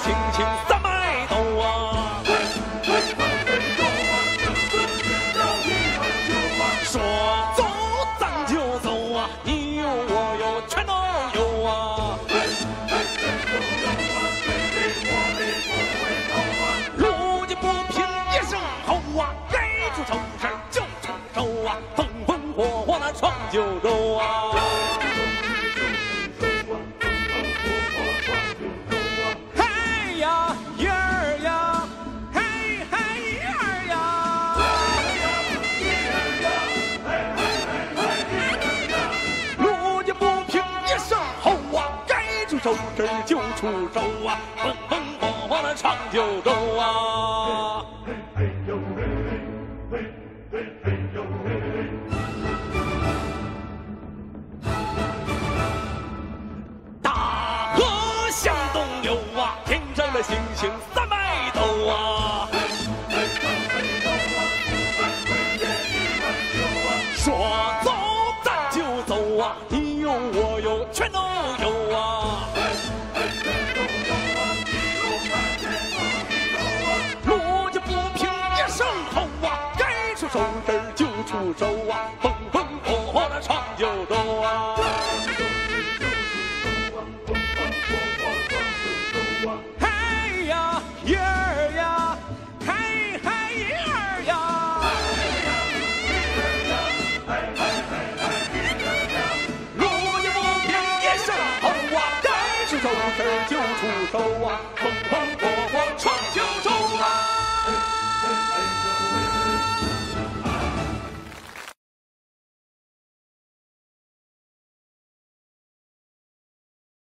青青三外楼啊。斗说走咱就走啊你有我有全都有路见不平一声吼该出手时就出手风风火火闯九州该出手时就出手啊，风风火火的闯九州啊！大河向东流啊，天上的星星三百斗啊。说走咱就走啊，你有我有全都有手时就出手啊，风风火火的闯九州啊。嘿呀，爷儿呀，嘿嘿爷儿呀！路见不平一声吼啊，该出手时就出手啊，风风